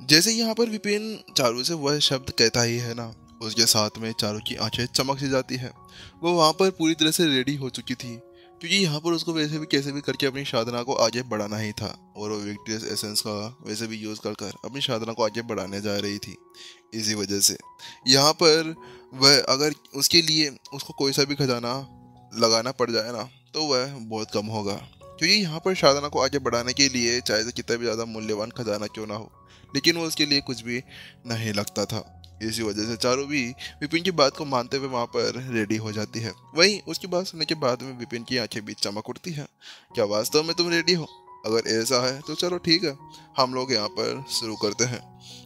जैसे यहाँ पर विपिन चारू से वह शब्द कहता ही है ना, उसके साथ में चारू की आँखें चमक सी जाती है। वो वहाँ पर पूरी तरह से रेडी हो चुकी थी, क्योंकि यहाँ पर उसको वैसे भी, कैसे भी करके अपनी साधना को आगे बढ़ाना ही था, और वो विक्टरियस एसेंस का वैसे भी यूज़ कर कर अपनी साधना को आगे बढ़ाने जा रही थी। इसी वजह से यहाँ पर वह अगर उसके लिए उसको कोई सा भी खजाना लगाना पड़ जाए ना तो वह बहुत कम होगा। क्योंकि यहाँ पर साधना को आगे बढ़ाने के लिए चाहे तो कितना भी ज़्यादा मूल्यवान खजाना क्यों ना हो, लेकिन वो उसके लिए कुछ भी नहीं लगता था। इसी वजह से चारों भी विपिन की बात को मानते हुए वहाँ पर रेडी हो जाती है। वहीं उसकी बात सुनने के बाद में विपिन की आँखें भी चमक उठती है। क्या वास्तव में तुम रेडी हो? अगर ऐसा है तो चलो ठीक है, हम लोग यहाँ पर शुरू करते हैं।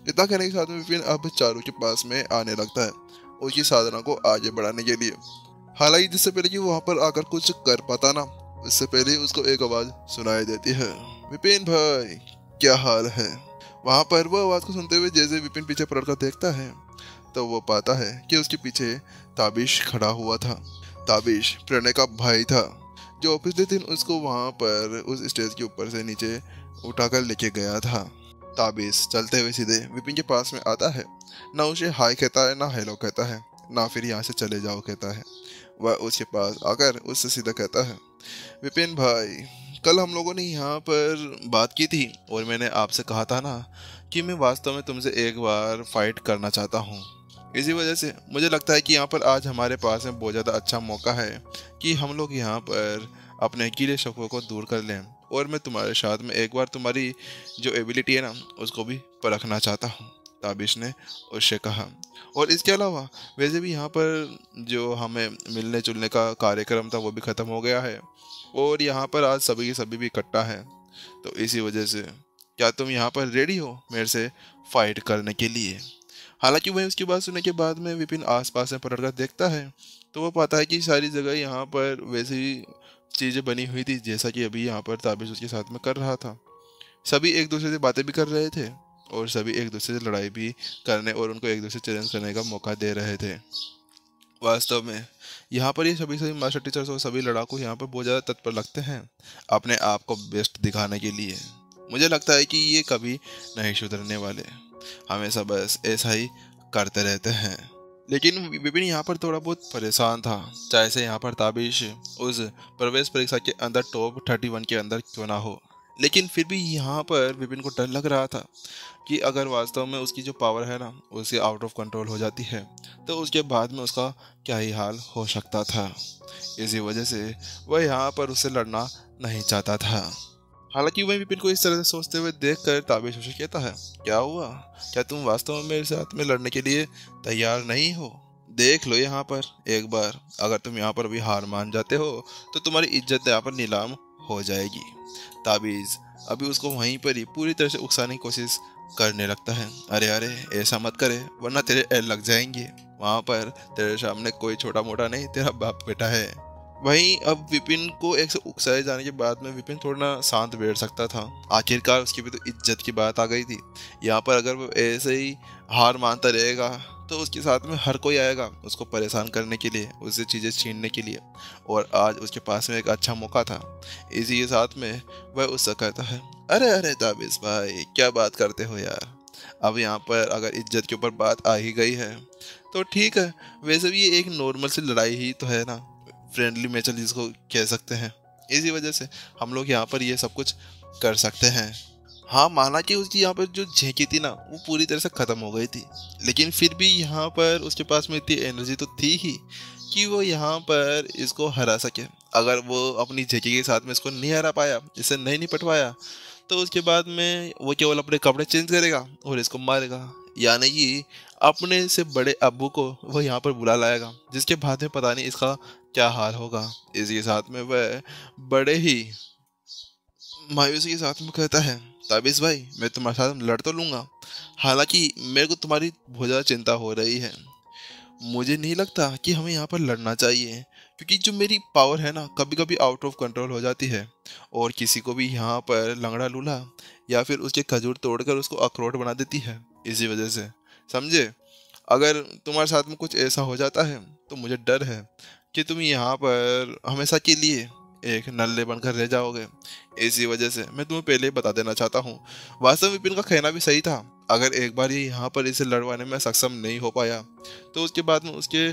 इतना कहने के साथ में विपिन अब चारों के पास में आने लगता है उसकी साधना को आगे बढ़ाने के लिए। हालाँकि जिससे पहले कि वहाँ पर आकर कुछ कर पाता ना उससे पहले उसको एक आवाज़ सुनाई देती है, विपिन भाई, क्या हाल है? वहाँ पर वो आवाज़ को सुनते हुए जैसे विपिन पीछे पलट कर देखता है तो वो पाता है कि उसके पीछे ताबिश खड़ा हुआ था। ताबिश प्रणय का भाई था, जो पिछले दिन उसको वहाँ पर उस स्टेज के ऊपर से नीचे उठाकर लेके गया था। ताबिश चलते हुए सीधे विपिन के पास में आता है, ना उसे हाय कहता है, ना हेलो कहता है, ना फिर यहाँ से चले जाओ कहता है। वह उसके पास आकर उससे सीधा कहता है विपिन भाई, कल हम लोगों ने यहाँ पर बात की थी और मैंने आपसे कहा था ना कि मैं वास्तव में तुमसे एक बार फाइट करना चाहता हूँ। इसी वजह से मुझे लगता है कि यहाँ पर आज हमारे पास में बहुत ज़्यादा अच्छा मौका है कि हम लोग यहाँ पर अपने कीड़े शकों को दूर कर लें और मैं तुम्हारे साथ में एक बार तुम्हारी जो एबिलिटी है ना, उसको भी परखना चाहता हूँ। ताबिश ने उससे कहा। और इसके अलावा, वैसे भी यहाँ पर जो हमें मिलने जुलने का कार्यक्रम था, वो भी ख़त्म हो गया है। और यहाँ पर आज सभी के सभी भी इकट्ठा है। तो इसी वजह से, क्या तुम यहाँ पर रेडी हो मेरे से फाइट करने के लिए? हालाँकि वह उसकी बात सुनने के बाद में विपिन आसपास में पलट कर देखता है तो वो पाता है कि सारी जगह यहाँ पर वैसी चीज़ें बनी हुई थी, जैसा कि अभी यहाँ पर ताबिश उसके साथ में कर रहा था। सभी एक दूसरे से बातें भी कर रहे थे। और सभी एक दूसरे से लड़ाई भी करने और उनको एक दूसरे चैलेंज करने का मौका दे रहे थे। वास्तव में, यहाँ पर ये सभी सभी मास्टर टीचर्स और सभी लड़ाकू यहाँ पर बहुत ज़्यादा तत्पर लगते हैं अपने आप को बेस्ट दिखाने के लिए। मुझे लगता है कि ये कभी नहीं सुधरने वाले। हमेशा बस ऐसा ही करते रहते हैं। लेकिन विपिन यहाँ पर थोड़ा बहुत परेशान था। चाहे से यहाँ पर ताबिश उस प्रवेश परीक्षा के अंदर टॉप थर्टी वन के अंदर क्यों ना हो। लेकिन फिर भी यहाँ पर विपिन को डर लग रहा था कि अगर वास्तव में उसकी जो पावर है ना उसकी आउट ऑफ़ कंट्रोल हो जाती है तो उसके बाद में उसका क्या ही हाल हो सकता था। इसी वजह से वह यहाँ पर उससे लड़ना नहीं चाहता था। हालाँकि वह विपिन को इस तरह से सोचते हुए देख कर ताबिश उसे कहता है, क्या हुआ? क्या तुम वास्तव में मेरे साथ में लड़ने के लिए तैयार नहीं हो? देख लो यहाँ पर, एक बार, अगर तुम यहाँ पर भी हार मान जाते हो तो तुम्हारी इज़्ज़त यहाँ पर नीलाम हो जाएगी। ताबीज अभी उसको वहीं पर ही पूरी तरह से उकसाने की कोशिश करने लगता है। अरे अरे, ऐसा मत करे, वरना तेरे एल लग जाएँगे। वहाँ पर तेरे सामने कोई छोटा मोटा नहीं, तेरा बाप बेटा है। वहीं अब विपिन को एक से उकसाए जाने के बाद में विपिन थोड़ा शांत बैठ सकता था। आखिरकार उसकी भी तो इज़्ज़त की बात आ गई थी। यहाँ पर अगर वो ऐसे ही हार मानता रहेगा तो उसके साथ में हर कोई आएगा उसको परेशान करने के लिए, उससे चीज़ें छीनने के लिए। और आज उसके पास में एक अच्छा मौका था। इसी के साथ में वह उससे कहता है, अरे अरे ताबिश भाई, क्या बात करते हो यार? अब यहाँ पर अगर इज़्ज़त के ऊपर बात आ ही गई है तो ठीक है, वैसे भी ये एक नॉर्मल सी लड़ाई ही तो है ना? फ्रेंडली नेचर जिसको कह सकते हैं। इसी वजह से हम लोग यहाँ पर ये सब कुछ कर सकते हैं। हाँ माना कि उसकी यहाँ पर जो झेंकी थी ना, वो पूरी तरह से ख़त्म हो गई थी। लेकिन फिर भी यहाँ पर उसके पास में इतनी एनर्जी तो थी ही कि वो यहाँ पर इसको हरा सके। अगर वो अपनी झेंकी के साथ में इसको नहीं हरा पाया, इसे नहीं निपट पाया तो उसके बाद में वो केवल अपने कपड़े चेंज करेगा और इसको मारेगा। यानी कि अपने से बड़े अबू को वह यहाँ पर बुला लाएगा, जिसके बाद में पता नहीं इसका क्या हाल होगा। इसी साथ में वह बड़े ही मायूसी के साथ में कहता है ताबिश भाई, मैं तुम्हारे साथ लड़ तो लूँगा। हालाँकि मेरे को तुम्हारी बहुत ज़्यादा चिंता हो रही है। मुझे नहीं लगता कि हमें यहाँ पर लड़ना चाहिए, क्योंकि जो मेरी पावर है ना कभी कभी आउट ऑफ़ कंट्रोल हो जाती है। और किसी को भी यहाँ पर लंगड़ा लूला या फिर उसके खजूर तोड़कर उसको अखरोट बना देती है, इसी वजह से। समझे? अगर तुम्हारे साथ में कुछ ऐसा हो जाता है तो मुझे डर है कि तुम यहाँ पर हमेशा के लिए एक नल्ले बनकर रह जाओगे। इसी वजह से मैं तुम्हें पहले ही बता देना चाहता हूँ। वास्तव विपिन का कहना भी सही था। अगर एक बार ये यहाँ पर इसे लड़वाने में सक्षम नहीं हो पाया तो उसके बाद में उसके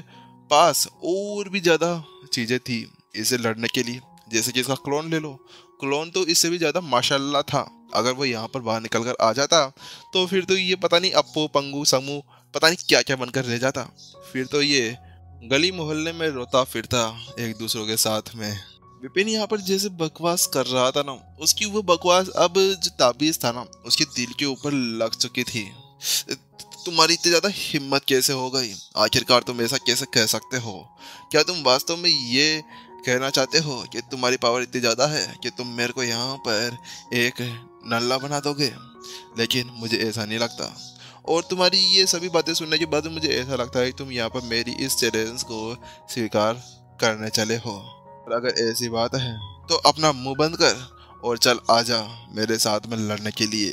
पास और भी ज़्यादा चीज़ें थी इसे लड़ने के लिए। जैसे कि इसका क्लोन ले लो। क्लोन तो इससे भी ज़्यादा माशाल्लाह था। अगर वो यहाँ पर बाहर निकल कर आ जाता तो फिर तो ये पता नहीं अपो पंगू, समू, पता नहीं क्या क्या बनकर रह जाता। फिर तो ये गली मोहल्ले में रोता फिरता एक दूसरों के साथ में विपिन यहाँ पर जैसे बकवास कर रहा था ना, उसकी वो बकवास अब जो ताबीज था ना, उसके दिल के ऊपर लग चुकी थी। तुम्हारी इतनी ज़्यादा हिम्मत कैसे हो गई? आखिरकार तुम ऐसा कैसे कह सकते हो? क्या तुम वास्तव में ये कहना चाहते हो कि तुम्हारी पावर इतनी ज़्यादा है कि तुम मेरे को यहाँ पर एक नल्ला बना दोगे? लेकिन मुझे ऐसा नहीं लगता। और तुम्हारी ये सभी बातें सुनने के बाद मुझे ऐसा लगता है कि तुम यहाँ पर मेरी इस चैलेंज को स्वीकार करने चले हो। और अगर ऐसी बात है तो अपना मुँह बंद कर और चल आजा मेरे साथ में लड़ने के लिए।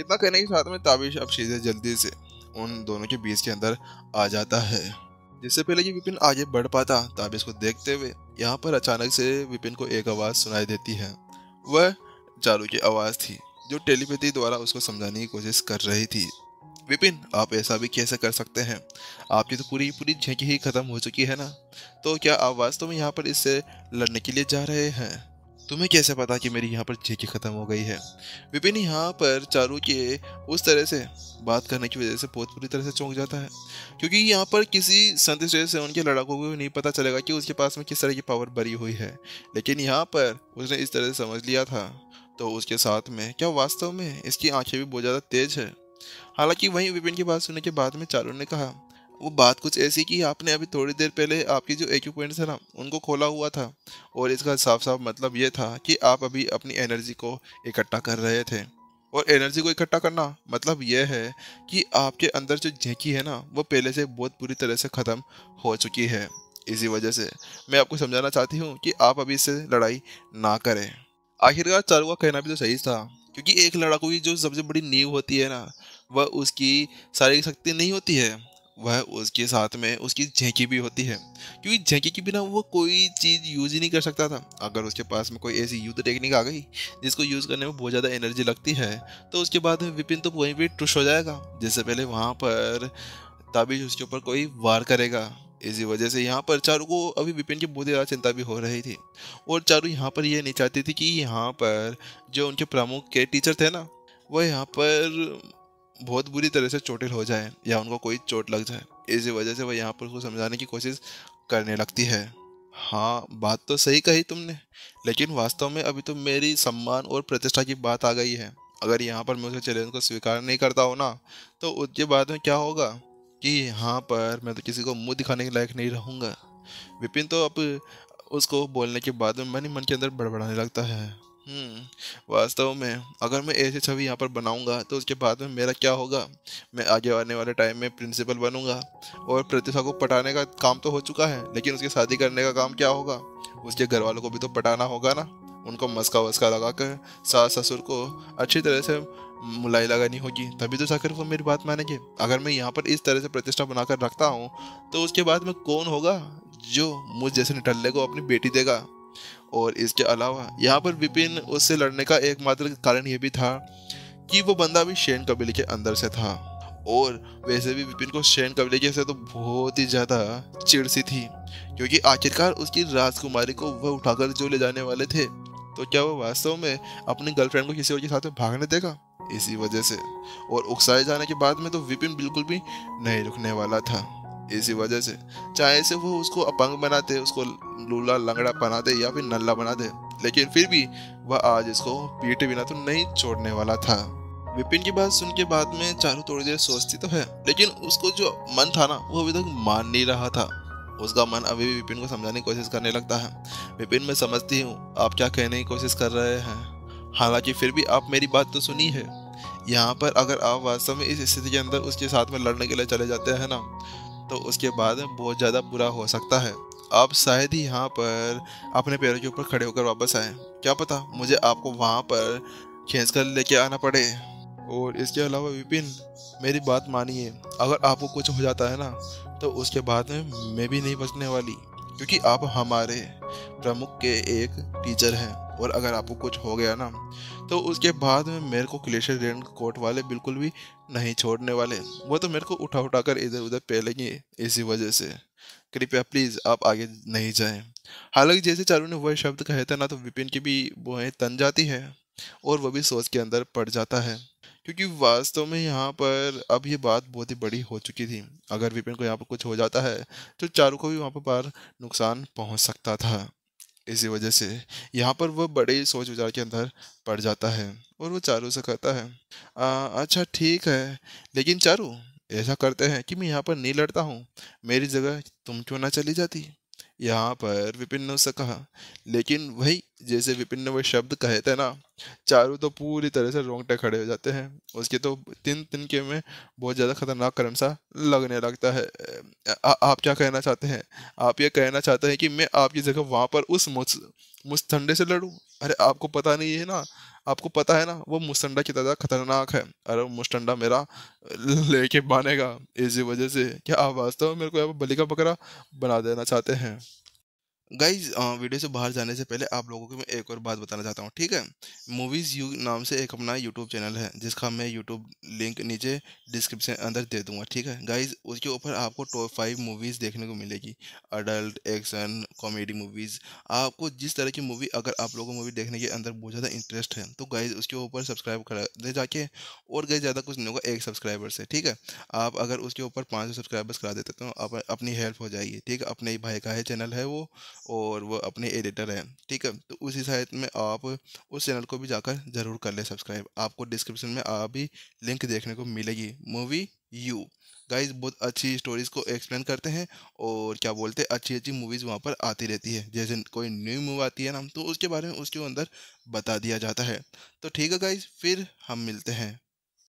इतना कहने के साथ में ताबिश अब सीधे जल्दी से उन दोनों के बीच के अंदर आ जाता है। जिससे पहले कि विपिन आगे बढ़ पाता, ताबिश को देखते हुए यहाँ पर अचानक से विपिन को एक आवाज़ सुनाई देती है। वह चारू की आवाज़ थी, जो टेलीपैथी द्वारा उसको समझाने की कोशिश कर रही थी। विपिन, आप ऐसा भी कैसे कर सकते हैं? आपकी तो पूरी पूरी झेंकी ही खत्म हो चुकी है ना? तो क्या आप वास्तव में यहाँ पर इससे लड़ने के लिए जा रहे हैं? तुम्हें कैसे पता कि मेरी यहाँ पर झेकी खत्म हो गई है? विपिन यहाँ पर चारू के उस तरह से बात करने की वजह से बहुत बुरी तरह से चौंक जाता है। क्योंकि यहाँ पर किसी संत से उनके लड़ाकों को नहीं पता चलेगा कि उसके पास में किस तरह की पावर भरी हुई है। लेकिन यहाँ पर उसने इस तरह से समझ लिया था। तो उसके साथ में, क्या वास्तव में इसकी आँखें भी बहुत ज़्यादा तेज है? हालाँकि वहीं विपिन की बात सुनने के बाद में चारू ने कहा, वो बात कुछ ऐसी कि आपने अभी थोड़ी देर पहले आपकी जो इक्विपमेंट्स है ना, उनको खोला हुआ था। और इसका साफ़ साफ़ मतलब ये था कि आप अभी अपनी एनर्जी को इकट्ठा कर रहे थे। और एनर्जी को इकट्ठा करना मतलब यह है कि आपके अंदर जो झेंकी है ना, वो पहले से बहुत बुरी तरह से ख़त्म हो चुकी है। इसी वजह से मैं आपको समझाना चाहती हूँ कि आप अभी इससे लड़ाई ना करें। आखिरकार चारू का कहना भी तो सही था, क्योंकि एक लड़ाकू की जो सबसे बड़ी नींव होती है ना वह उसकी शारीरिक शक्ति नहीं होती है, वह उसके साथ में उसकी झेंकी भी होती है। क्योंकि झेंकी के बिना वो कोई चीज़ यूज़ ही नहीं कर सकता था। अगर उसके पास में कोई ऐसी युद्ध टेक्निक आ गई, जिसको यूज़ करने में बहुत ज़्यादा एनर्जी लगती है तो उसके बाद में विपिन तो वहीं पर टुश हो जाएगा। जिससे पहले वहाँ पर ताबिज उसके ऊपर कोई वार करेगा। इसी वजह से यहाँ पर चारू को अभी विपिन की बहुत ज़्यादा चिंता भी हो रही थी। और चारू यहाँ पर यह नहीं चाहती थी कि यहाँ पर जो उनके प्रमुख के टीचर थे ना, वह यहाँ पर बहुत बुरी तरह से चोटिल हो जाए या उनको कोई चोट लग जाए, इसी वजह से वह यहाँ पर उसको समझाने की कोशिश करने लगती है। हाँ बात तो सही कही तुमने, लेकिन वास्तव में अभी तो मेरी सम्मान और प्रतिष्ठा की बात आ गई है। अगर यहाँ पर मैं उस चैलेंज को स्वीकार नहीं करता हूँ ना तो उसके बाद में क्या होगा कि यहाँ पर मैं तो किसी को मुँह दिखाने के लायक नहीं रहूँगा। विपिन तो अब उसको बोलने के बाद में मन ही मन के अंदर बड़बड़ाने लगता है। वास्तव में, अगर मैं ऐसी छवि यहाँ पर बनाऊँगा तो उसके बाद में मेरा क्या होगा? मैं आगे आने वाले टाइम में प्रिंसिपल बनूँगा, और प्रतिभा को पटाने का काम तो हो चुका है, लेकिन उसकी शादी करने का काम क्या होगा? उसके घर वालों को भी तो पटाना होगा ना? उनको मस्का वस्का लगा कर सास ससुर को अच्छी तरह से मुलाई लगानी होगी, तभी तो जाकर वो मेरी बात मानेंगे। अगर मैं यहाँ पर इस तरह से प्रतिष्ठा बनाकर रखता हूँ तो उसके बाद में कौन होगा जो मुझ जैसे निटल्ले को अपनी बेटी देगा? और इसके अलावा यहाँ पर विपिन उससे लड़ने का एकमात्र कारण ये भी था कि वो बंदा भी शेन कबीले के अंदर से था। और वैसे भी विपिन को शेन कबीले से तो बहुत ही ज़्यादा चिड़ सी थी, क्योंकि आखिरकार उसकी राजकुमारी को वह उठाकर जो ले जाने वाले थे तो क्या वो वास्तव में अपनी गर्लफ्रेंड को किसी और के साथ भागने देगा? इसी वजह से। और उकसाए जाने के बाद में तो विपिन बिल्कुल भी नहीं रुकने वाला था। इसी वजह से। चाहे से वो उसको अपंग बनाते, उसको लूला लंगड़ा बनाते या फिर नल्ला बना दे लेकिन फिर भी वह आज इसको पीटे बिना तो नहीं छोड़ने वाला था। विपिन की बात सुन के बाद में चारू थोड़ी देर सोचती तो है, लेकिन उसको जो मन था ना, वो अभी तक मान नहीं रहा था। उसका मन अभी भी विपिन को समझाने की कोशिश करने लगता है। विपिन, मैं समझती हूँ, आप क्या कहने की कोशिश कर रहे हैं। हालाँकि फिर भी आप मेरी बात तो सुनी है। यहाँ पर अगर आप वास्तव में इस स्थिति के अंदर उसके साथ में लड़ने के लिए चले जाते हैं ना तो उसके बाद बहुत ज़्यादा बुरा हो सकता है। आप शायद ही यहाँ पर अपने पैरों के ऊपर खड़े होकर वापस आए। क्या पता मुझे आपको वहाँ पर खींच कर लेके आना पड़े। और इसके अलावा विपिन, मेरी बात मानिए, अगर आपको कुछ हो जाता है ना तो उसके बाद में मैं भी नहीं बचने वाली, क्योंकि आप हमारे प्रमुख के एक टीचर हैं। और अगर आपको कुछ हो गया ना तो उसके बाद में मेरे को ग्लेशियर रेन कोट वाले बिल्कुल भी नहीं छोड़ने वाले। वो तो मेरे को उठा उठा कर इधर उधर पहलेंगे इसी वजह से। कृपया प्लीज़ आप आगे नहीं जाएँ। हालाँकि जैसे चारू ने वह शब्द कहे थे ना तो विपिन की भी वो तन जाती है और वह भी सोच के अंदर पड़ जाता है। क्योंकि वास्तव में यहाँ पर अब ये बात बहुत ही बड़ी हो चुकी थी। अगर विपिन को यहाँ पर कुछ हो जाता है तो चारू को भी वहाँ पर बार नुकसान पहुँच सकता था। इसी वजह से यहाँ पर वह बड़े सोच विचार के अंदर पड़ जाता है और वो चारू से कहता है आ, अच्छा ठीक है लेकिन चारू ऐसा करते हैं कि मैं यहाँ पर नहीं लड़ता हूँ। मेरी जगह तुम क्यों ना चली जाती? यहाँ पर विपिन से कहा। लेकिन वही जैसे विपिन ने वो शब्द कहे थे ना चारों तो पूरी तरह से रोंगटे खड़े हो जाते हैं। उसके तो तीन तीन के में बहुत ज़्यादा खतरनाक कर्म सा लगने लगता है। आ, आप क्या कहना चाहते हैं? आप ये कहना चाहते हैं कि मैं आपकी जगह वहाँ पर उस मुझ मुस्तंडे से लड़ूँ? अरे, आपको पता नहीं है ना, आपको पता है ना, वो मुस्टंडा की तरह खतरनाक है। अरे मुस्टंडा मेरा लेके बानेगा इसी वजह से। क्या आप वास्तव में मेरे को बलि का बकरा बना देना चाहते हैं? गाइज़ वीडियो से बाहर जाने से पहले आप लोगों को मैं एक और बात बताना चाहता हूँ, ठीक है? मूवीज़ यू नाम से एक अपना यूट्यूब चैनल है, जिसका मैं यूट्यूब लिंक नीचे डिस्क्रिप्शन अंदर दे दूँगा, ठीक है? गाइज़ उसके ऊपर आपको टॉप फाइव मूवीज़ देखने को मिलेगी। अडल्ट एक्शन कॉमेडी मूवीज़ आपको जिस तरह की मूवी अगर आप लोगों को मूवी देखने के अंदर बहुत ज़्यादा इंटरेस्ट है तो गाइज़ उसके ऊपर सब्सक्राइब करा दे जाके और गाइज़ ज़्यादा कुछ नहीं होगा, एक सब्सक्राइबर से, ठीक है? आप अगर उसके ऊपर पाँच सब्सक्राइबर्स करा देते तो अपनी हेल्प हो जाएगी, ठीक है? अपने भाई का है चैनल है वो और वो अपने एडिटर हैं, ठीक है? तो उसी साइट में आप उस चैनल को भी जाकर ज़रूर कर ले सब्सक्राइब। आपको डिस्क्रिप्शन में आप भी लिंक देखने को मिलेगी। Movie you. गाइज़ बहुत अच्छी स्टोरीज़ को एक्सप्लेन करते हैं और क्या बोलते हैं अच्छी अच्छी मूवीज़ वहाँ पर आती रहती है। जैसे कोई न्यू मूवी आती है ना तो उसके बारे में उसके अंदर बता दिया जाता है। तो ठीक है गाइज़ फिर हम मिलते हैं।